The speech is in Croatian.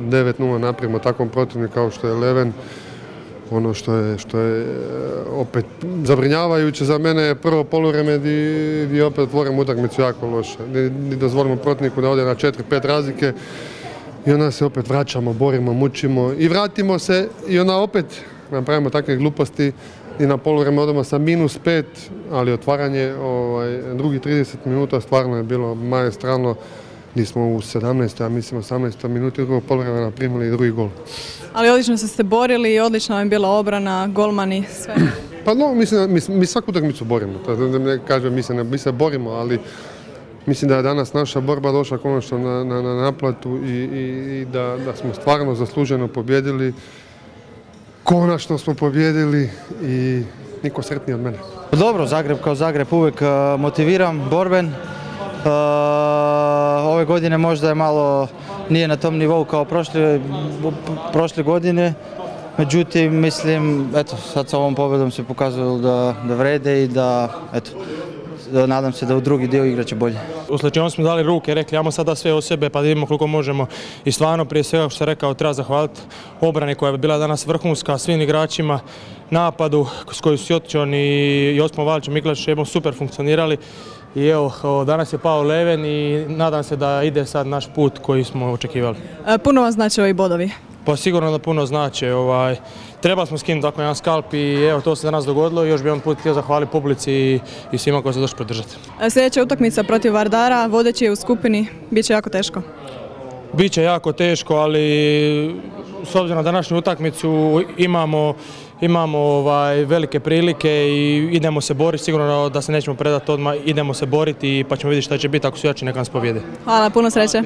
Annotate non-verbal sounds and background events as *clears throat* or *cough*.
9-0 napravimo takvom protivniku kao što je Leven. Ono što je, što je e, opet zabrinjavajuće za mene je prvo poluvreme gdje opet otvorimo utakmicu jako loše. Ni dozvolimo protivniku da ode na 4-5 razlike i onda se opet vraćamo, borimo, mučimo i vratimo se i onda opet napravimo takve gluposti i na poluvreme odemo sa minus pet, ali otvaranje ovaj, drugih 30 minuta stvarno je bilo majestralno gdje smo u 17. a mislim 18. minuti drugog poluvremena primili drugi gol. Ali odlično ste se borili i odlično vam je bila obrana, golmani, sve. *clears throat* Pa no, mislim, mi, mi svaku utakmicu borimo, to da ne kažem, mi se, ne- mi se borimo, ali mislim da je danas naša borba došla konačno na, na, na naplatu i, i, i da, da smo stvarno zasluženo pobjedili. Konačno smo pobjedili i niko sretniji od mene. Dobro, Zagreb kao Zagreb uvijek e, motiviram, borben. E, ove godine možda je malo nije na tom nivou kao prošle, prošle godine. Međutim, mislim, eto, sad sa ovom pobjedom se pokazuju da, da vrede i da, eto, da nadam se da u drugi dio igraće bolje. U slučaju smo dali ruke, rekli ajmo sada sve o sebe pa da vidimo koliko možemo i stvarno prije svega što sam rekao treba zahvaliti obrani koja je bila danas vrhunska, svim igračima, napadu s koji su Jotićon i Josmo Valić i Miklaš super funkcionirali i evo danas je pao Leven i nadam se da ide sad naš put koji smo očekivali. E, Puno vam znači ovi bodovi. Pa sigurno da puno znače, ovaj, trebali smo skinuti tako jedan skalp i evo to se danas dogodilo i još bi on put htio zahvaliti publici i, i svima koji se došli podržati. E, Sljedeća utakmica protiv Vardara, vodeći je u skupini, bit će jako teško. Biće jako teško, ali s obzirom na današnju utakmicu imamo, imamo ovaj, velike prilike i idemo se boriti, sigurno da se nećemo predati odmah, idemo se boriti pa ćemo vidjeti šta će biti ako su jači neka nas pobjede. Hvala, puno sreće.